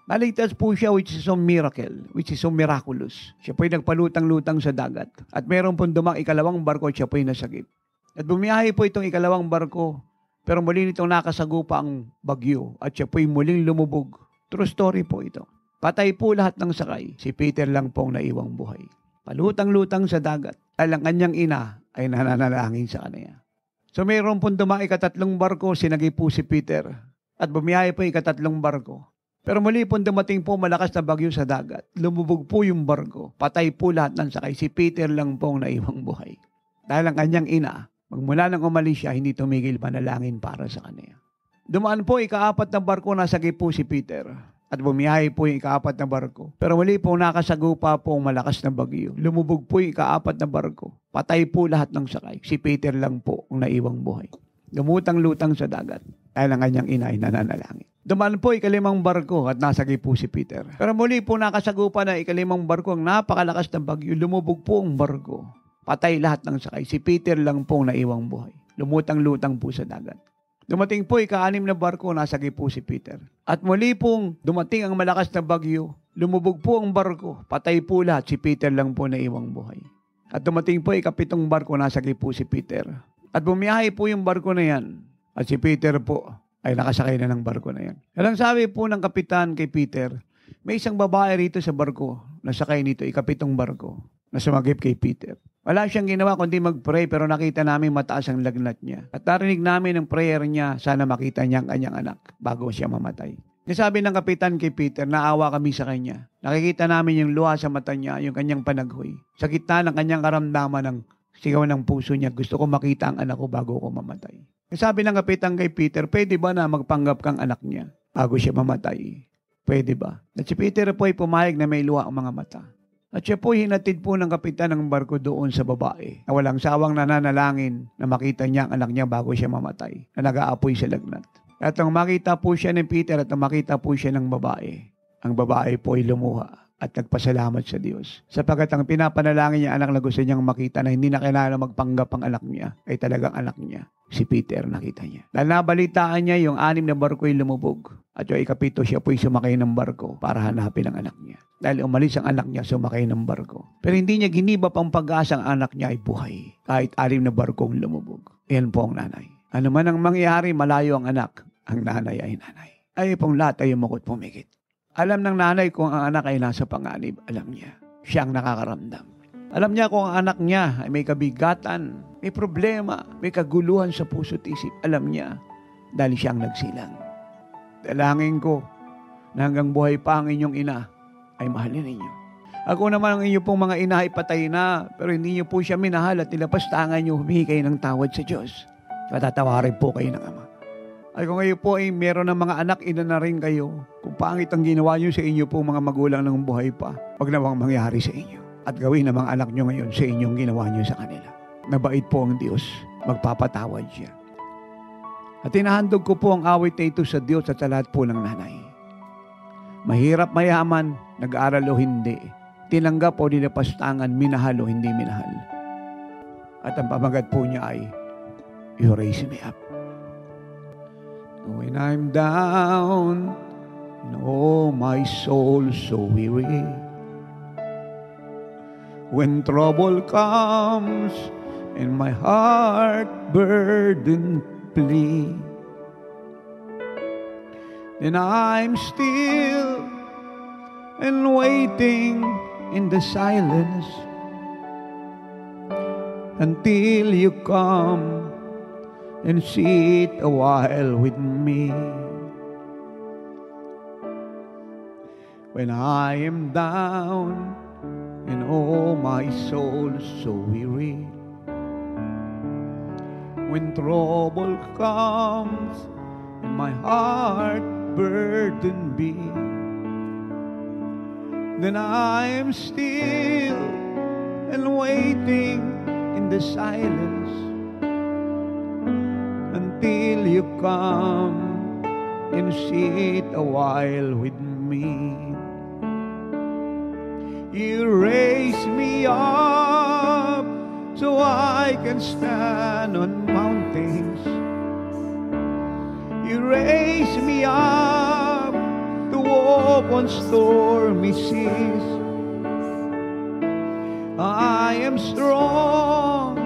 Naligtas po siya which is so miracle, which is so miraculous. Siya po'y nagpalutang-lutang sa dagat. At meron pong dumang ikalawang barko at siya po'y nasagip. At bumiyahe po itong ikalawang barko, pero muli nitong nakasagupa ang bagyo at siya po'y muling lumubog. True story po ito. Patay po lahat ng sakay. Si Peter lang pong naiwang buhay. Palutang-lutang sa dagat. Dahil ang kanyang ina ay nananalangin sa kanya. So mayroon pong dumang ikatatlong barko, sinagi po si Peter. At bumiyahe po ikatatlong barko. Pero muli po dumating po malakas na bagyo sa dagat. Lumubog po yung barko. Patay po lahat ng sakay. Si Peter lang po ang naiwang buhay. Dahil ang kanyang ina, magmula nang umalis siya, hindi tumigil panalangin para sa kanya. Dumaan po ikaapat na barko, nasa po si Peter. At bumiyahe po yung ikaapat na barko. Pero muli po nakasagupa po ang malakas na bagyo. Lumubog po yung ikaapat na barko. Patay po lahat ng sakay. Si Peter lang po ang naiwang buhay. Lumutang-lutang sa dagat. Dahil ang kanyang ina ay nananalangin. Dumaan po ikalimang barko at nasagi po si Peter. Pero muli po nakasagupa na ikalimang barko ang napakalakas ng bagyo. Lumubog po ang barko. Patay lahat ng sakay. Si Peter lang po naiwang buhay. Lumutang-lutang po sa dagat. Dumating po ika-anim na barko, nasagi po si Peter. At muli pong dumating ang malakas na bagyo. Lumubog po ang barko. Patay po lahat. Si Peter lang po naiwang buhay. At dumating po ikapitong barko, nasagi po si Peter. At bumiyahe po yung barko na yan. At si Peter po ay nakasakay na ng barko na yan. Alang sabi po ng kapitan kay Peter, may isang babae rito sa barko, nasakay nito, ikapitong barko, na sumagip kay Peter. Wala siyang ginawa kundi mag-pray pero nakita namin mataas ang lagnat niya. At narinig namin ang prayer niya, sana makita niya ang kanyang anak bago siya mamatay. Nasabi ng kapitan kay Peter, naawa kami sa kanya. Nakikita namin yung luha sa mata niya, yung kanyang panaghoy. Sa gitna ng kanyang karamdaman ng sigaw ng puso niya, gusto ko makita ang anak ko bago ko mamatay. Sabi ng kapitan kay Peter, pwede ba na magpanggap kang anak niya bago siya mamatay? Pwede ba? At si Peter po ay pumayag na may luha ang mga mata. At siya po hinatid po ng kapitan ng barko doon sa babae na walang sawang nananalangin na makita niya ang anak niya bago siya mamatay na nag-aapoy sa lagnat. At nang makita po siya ng Peter at nang makita po siya ng babae, ang babae po ay lumuha at nagpasalamat sa Diyos. Sapagat ang pinapanalangin niya anak na gusto niyang makita na hindi na kailangan magpanggap ang anak niya, ay talagang anak niya. Si Peter nakita niya. Dahil nabalitaan niya yung anim na barko ay lumubog. At yung ikapito siya po'y sumakay ng barko para hanapin ang anak niya. Dahil umalis ang anak niya, sumakay ng barko. Pero hindi niya giniba pang pag-asa ang anak niya ay buhay. Kahit anim na barkong lumubog. Yan po ang nanay. Ano man ang mangyari, malayo ang anak. Ang nanay ay nanay. Ay pong lahat ay umukot pumikit. Alam ng nanay kung ang anak ay nasa panganib. Alam niya. Siya ang nakakaramdam. Alam niya kung ang anak niya ay may kabigatan, may problema, may kaguluhan sa puso't isip. Alam niya dahil siya ang nagsilang. Dalangin ko na hanggang buhay pa ang inyong ina ay mahalin ninyo. Ako naman ang inyo pong mga ina ay patay na, pero hindi niyo po siya minahal at nilapas tangan niyo, humingi kayo ng tawad sa Diyos. Patatawarin po kayo ng Ama. Ay kung ngayon po ay meron ng mga anak, ina na rin kayo. Kung pangit ang ginawa niyo sa inyo po mga magulang ng buhay pa, wag nawang mangyari sa inyo. At gawin ng mga anak niyo ngayon sa inyong ginawa niyo sa kanila. Nabait po ang Diyos, magpapatawad siya. At tinahandog ko po ang awit na ito sa Diyos at sa lahat po ng nanay. Mahirap mayaman, nag-aaral o hindi. Tinanggap o dinapastangan, minahal o hindi minahal. At ang pamagat po niya ay, You raise me up. When I'm down, and oh my soul so weary. When trouble comes, and my heart burdened plea. Then I'm still and waiting in the silence until you come and sit a while with me. When I am down and oh my soul so weary when trouble comes and my heart burden be, then I am still and waiting in the silence until you come and sit a while with me. You raise me up so I can stand on mountains. You raise me up to walk on stormy seas. I am strong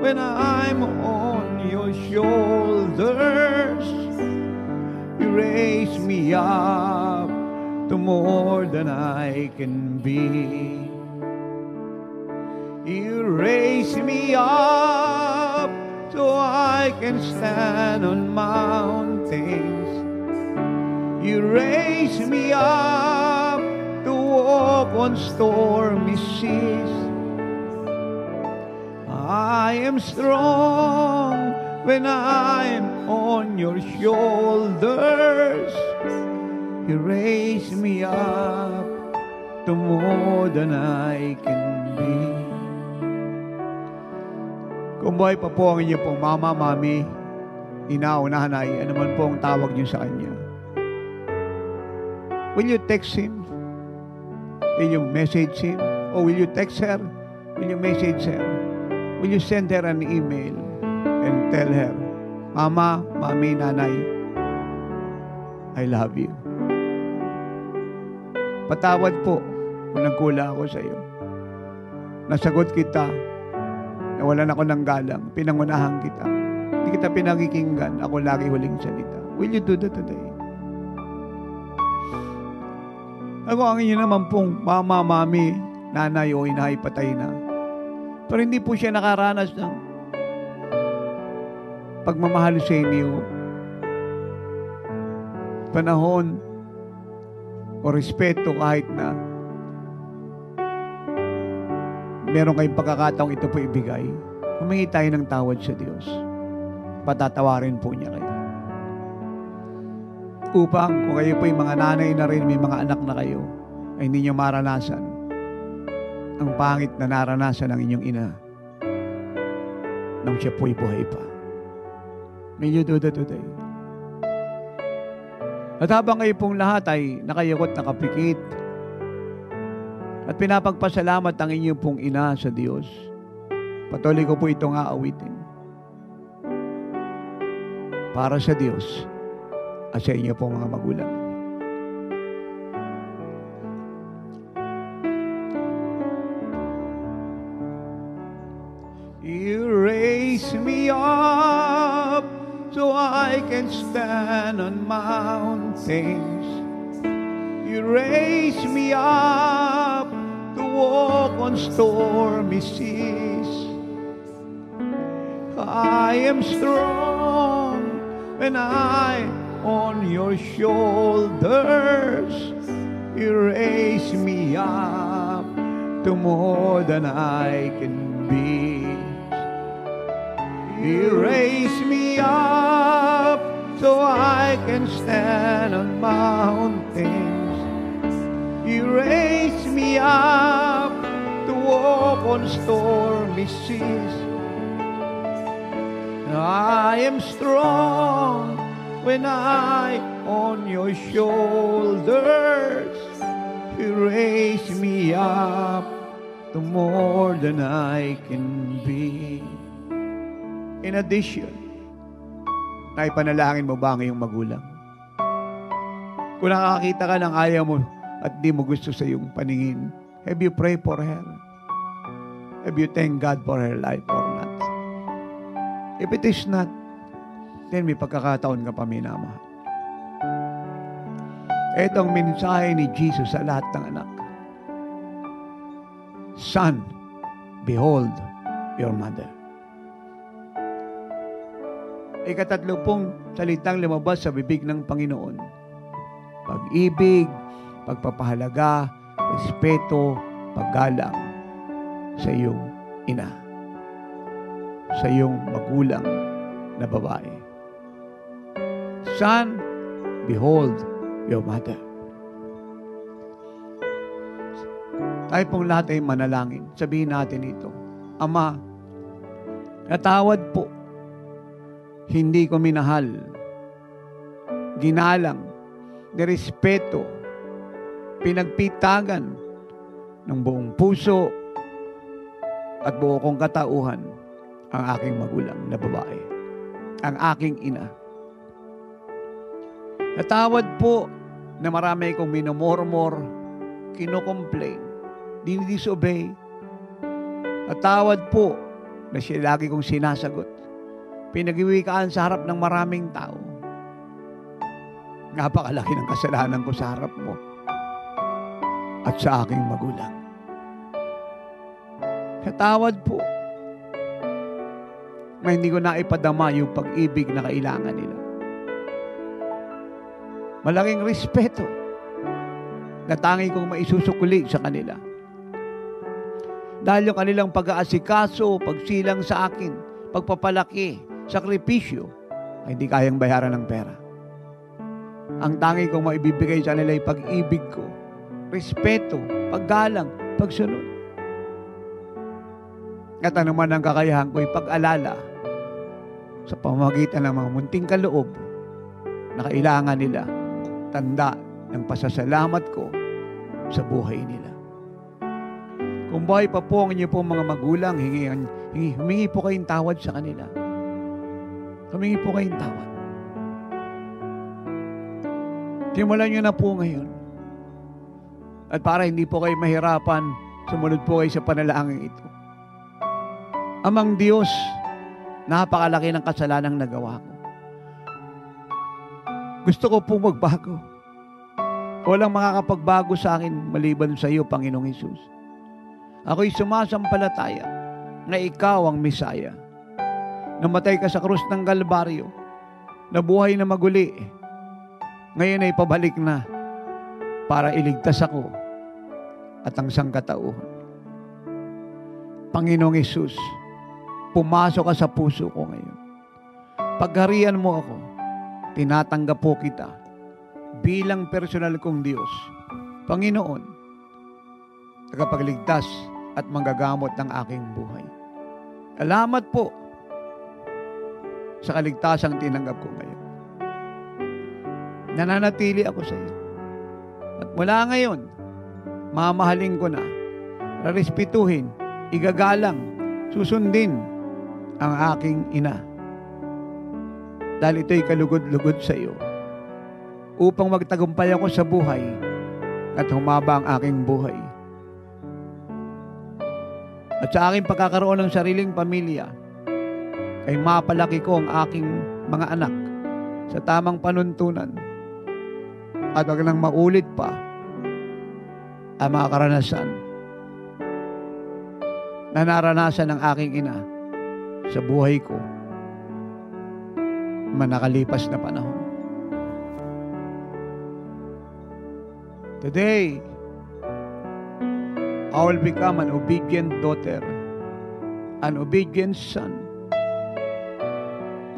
when I'm on your shoulders. You raise me up to more than I can be. You raise me up so I can stand on mountains. You raise me up to walk on stormy seas. I am strong when I'm on your shoulders. You raise me up to more than I can be. Kung buhay pa po ang inyo pong mama, mami, ina o nanay, ano man po ang tawag niyo sa kanya. Will you text him? Will you message him? Or will you text her? Will you message her? Will you send her an email and tell her, Mama, Mami, Nanay, I love you. Patawad po kung nagkula ako sa iyo. Nasagot kita, nawalan ako ng galang, pinangunahan kita. Hindi kita pinakikinggan, ako lagi huling salita. Will you do that today? Ako ang inyo naman pong mama, mami, nanay o inahay patay na. Pero hindi po siya nakaranas ng pagmamahal sa inyo. Panahon o respeto kahit na meron kayong pagkakataong ito po ibigay. Humingi tayo ng tawad sa Diyos. Patatawarin po niya kayo. upang kung kayo po yung mga nanay na rin, may mga anak na kayo, ay hindi nyo maranasan ang pangit na naranasan ng inyong ina nang siya po'y buhay pa. May you do that today? At habang kayo pong lahat ay nakayakot, nakapikit, at pinapagpasalamat ang inyong pong ina sa Diyos, patuloy ko po itong aawitin. Para sa Diyos at sa inyo pong mga magulang. Stand on mountains. You raise me up to walk on stormy seas. I am strong when I on your shoulders. You raise me up to more than I can be. You raise me up so I can stand on mountains. You raise me up to walk on stormy seas. I am strong when I on your shoulders. You raise me up to more than I can be. In addition, naipanalangin mo ba ang iyong magulang? Kung nakakita ka ng ayaw mo at di mo gusto sa iyong paningin, have you pray for her? Have you thank God for her life or not? If it is not, then may pagkakataon ka pa minamahal. Ito ang mensahe ni Jesus sa lahat ng anak. Son, behold your mother. Ikatatlo pong salitang lumabas sa bibig ng Panginoon. Pag-ibig, pagpapahalaga, respeto, paggalang sa iyong ina. Sa iyong magulang na babae. Son, behold your mother. Tayo pong lahat ay manalangin. Sabihin natin ito. Ama, natawad po. Hindi ko minahal. Ginalang. Nirespeto. Pinagpitagan ng buong puso at buo kong katauhan ang aking magulang na babae. Ang aking ina. Natawad po na marami kong minomormor, kinocomplain, dinidisobey. Natawad po na siya lagi kong sinasagot. Pinag-iwikaan sa harap ng maraming tao. Napakalaki ng kasalanan ko sa harap mo at sa aking magulang. Natawad po na hindi ko naipadama yung pag-ibig na kailangan nila. Malaking respeto na tangi kong maisusukuli sa kanila. Dahil yung kanilang pag-aasikaso, pagsilang sa akin, pagpapalaki, sakripisyo, ay hindi kayang bayaran ng pera. Ang tangi kong maibibigay sa kanila ay pag-ibig ko, respeto, paggalang, pagsunod. At ano man ang kakayahan ko ay pag-alala sa pamamagitan ng mga munting kaloob na kailangan nila tanda ng pasasalamat ko sa buhay nila. Kung buhay pa po ang inyo po mga magulang, hingi, hingi, humingi po kayong tawad sa kanila. Humingi po kayong tawad. Simulan nyo na po ngayon. At para hindi po kayo mahirapan, sumunod po kayo sa panalangin ito. Amang Diyos, napakalaki ng kasalanang nagawa ko. Gusto ko po magbago. Walang makakapagbago sa akin maliban sa iyo, Panginoong Hesus. Ako'y sumasampalataya na ikaw ang Misaya. Namatay ka sa krus ng Galbaryo. Nabuhay na maguli. Ngayon ay pabalik na para iligtas ako at ang sangkatauhan. Panginoong Hesus, pumasok ka sa puso ko ngayon. Pagharian mo ako, tinatanggap po kita bilang personal kong Diyos, Panginoon, tagapagligtas at manggagamot ng aking buhay. Salamat po sa kaligtasang tinanggap ko ngayon. Nananatili ako sa iyo. At mula ngayon, mamahalin ko na, respetuhin, igagalang, susundin ang aking ina. Dahil ito'y kalugod-lugod sa iyo. Upang magtagumpay ako sa buhay at humaba ang aking buhay. At sa aking pagkakaroon ng sariling pamilya, ay mapalaki ko ang aking mga anak sa tamang panuntunan at wag nang maulit pa ang mga karanasan na naranasan ng aking ina sa buhay ko manakalipas na panahon. Today, I will become an obedient daughter, an obedient son.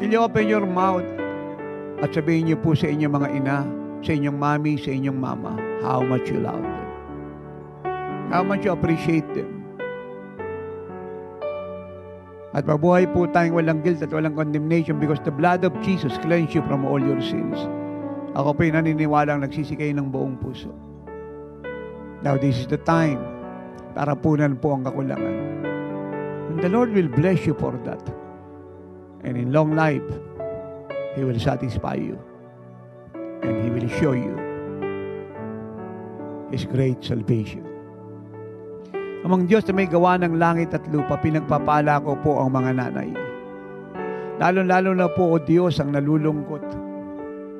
Will you open your mouth at sabihin niyo po sa inyong mga ina, sa inyong mami, sa inyong mama, how much you love them. How much you appreciate them. At mabuhay po tayong walang guilt at walang condemnation because the blood of Jesus cleanse you from all your sins. Ako po'y naniniwalang nagsisikay ng buong puso. Now this is the time para punan po ang kakulangan. And the Lord will bless you for that. And in long life, He will satisfy you. And He will show you His great salvation. Amang Diyos na may gawa ng langit at lupa, pinagpapala ko po ang mga nanay. Lalo-lalo na po, O Diyos, ang nalulungkot.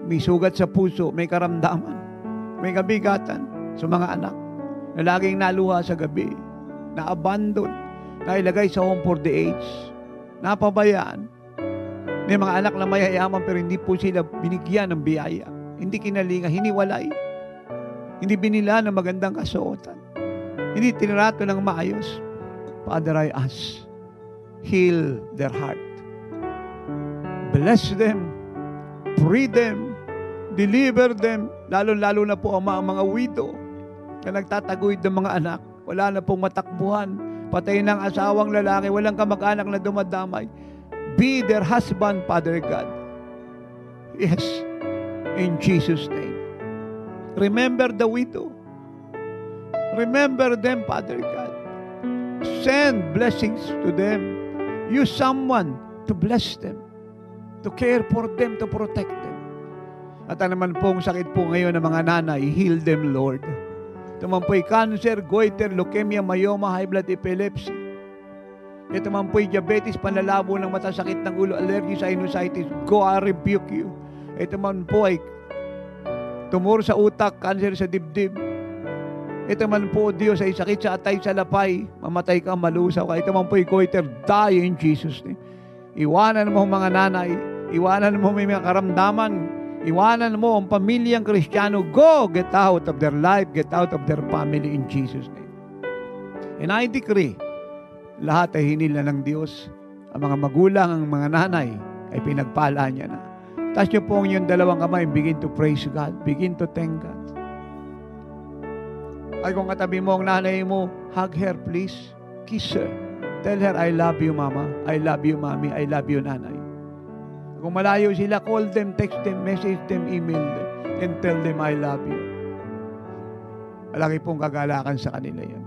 May sugat sa puso, may karamdaman, may kabigatan sa mga anak na laging naluha sa gabi, na abandon, na ilagay sa home for the aged, napabayaan. May mga anak na mayayaman pero hindi po sila binigyan ng biyaya. Hindi kinalinga, hiniwalay. Hindi binila ng magandang kasuotan. Hindi tinrato ng maayos. Father, I ask, heal their heart. Bless them. Free them. Deliver them. Lalo-lalo na po ang mga, mga widow na nagtataguyod ng mga anak. Wala na pong matakbuhan. Patay ng asawang lalaki. Walang kamag-anak na dumadamay. Be their husband, Father God. Yes. In Jesus' name. Remember the widow. Remember them, Father God. Send blessings to them. Use someone to bless them, to care for them, to protect them. At ano naman pong sakit po ngayon ng mga nanay, heal them, Lord. Ito man po'y cancer, goiter, leukemia, myoma, high blood, epilepsy. Ito man po'y diabetes, panlalabo ng mata, sakit ng ulo, allergy, sinusitis. Go, I rebuke you. Ito man po ay tumor sa utak, cancer sa dibdib, ito man po, Diyos, ay sakit sa atay sa lapay, mamatay ka, malusaw ka. Ito man po, goiter, die in Jesus' name. Iwanan mo mga nanay, iwanan mo may mga karamdaman, iwanan mo ang pamilyang kristyano. Go! Get out of their life, get out of their family in Jesus' name. And I decree, lahat ay hinila ng Diyos. Ang mga magulang, ang mga nanay, ay pinagpala niya na. Taas niyo po ang inyong dalawang kamay, begin to praise God, begin to thank God. Ay kung katabi mo ang nanay mo, hug her please. Kiss her. Tell her, I love you mama. I love you mommy. I love you nanay. Kung malayo sila, call them, text them, message them, email them, and tell them, I love you. Malaki pong kagalakan sa kanila yan.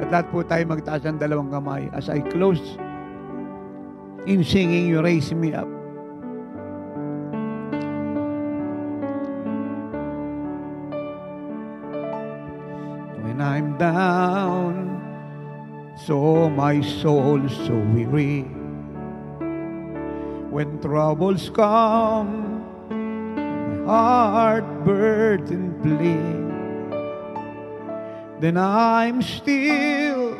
At lahat po tayo magtaas ng dalawang kamay. As I close in singing, you raise me up. when I'm down, so my soul so weary. When troubles come, my heart burdened bleed. Then I'm still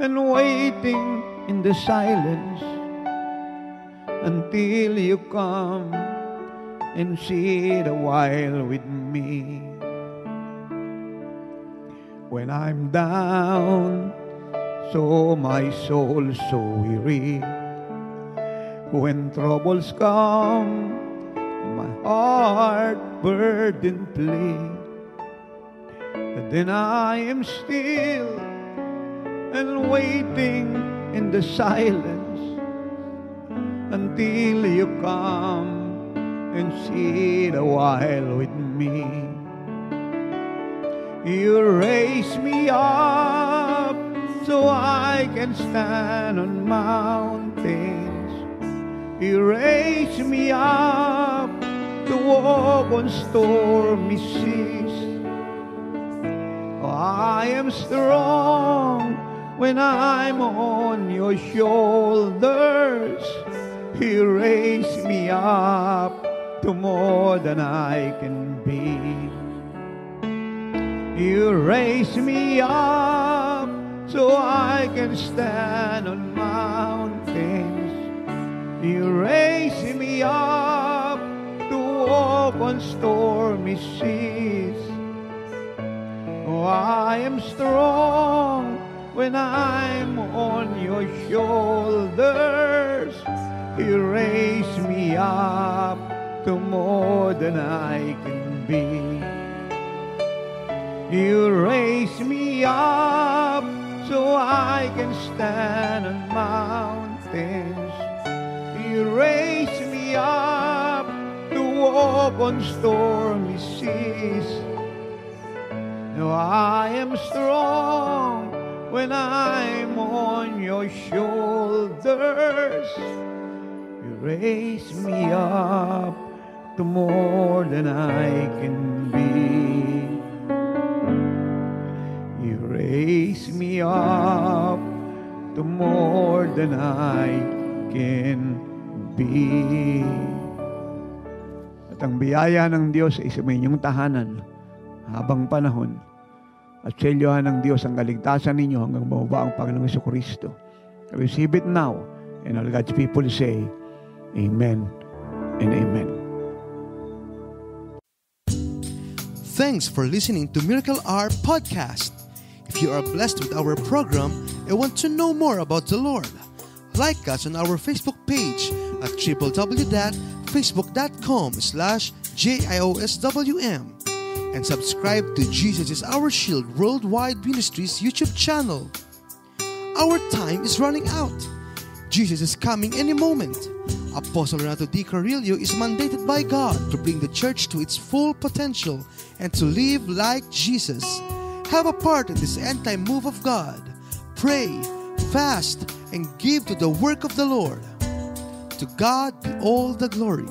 and waiting in the silence until you come and sit a while with me when I'm down, so my soul so weary. When troubles come, my heart burdened. But then I am still and waiting in the silence until you come and sit a while with me. You raise me up so I can stand on mountains. You raise me up to walk on stormy seas. I am strong when I'm on your shoulders. You raise me up to more than I can be. You raise me up so I can stand on mountains. You raise me up to walk on stormy seas. Oh, I am strong when I'm on your shoulders. You raise me up to more than I can be. You raise me up so I can stand on mountains. You raise me up to walk on stormy seas. No, I am strong when I'm on your shoulders. You raise me up to more than I can be. You raise me up to more than I can be. At ang biyaya ng Diyos ay sa inyong tahanan habang panahon at selyohan ng Diyos ang kaligtasan ninyo hanggang bumaba ang Panginoong Yesu Kristo. Receive it now. And all God's people say, Amen and Amen. Thanks for listening to Miracle Hour podcast. If you are blessed with our program and want to know more about the Lord, like us on our Facebook page at www.facebook.com slash JIOSWM and subscribe to Jesus is Our Shield Worldwide Ministries YouTube channel. Our time is running out. Jesus is coming any moment. Apostle Renato Di Carrillo is mandated by God to bring the church to its full potential and to live like Jesus. Have a part in this end time move of God. Pray, fast, and give to the work of the Lord. To God be all the glory.